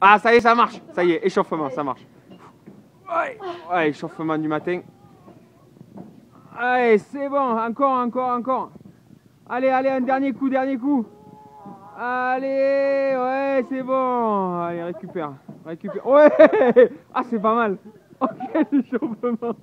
Ah, ça y est, ça marche. Ça y est, échauffement, ça marche. Ouais, échauffement du matin. Allez, c'est bon. Encore, encore, encore. Allez, allez, un dernier coup, dernier coup. Allez, ouais, c'est bon. Allez, récupère. Récupère. Ouais Ah, c'est pas mal. Ok, échauffement.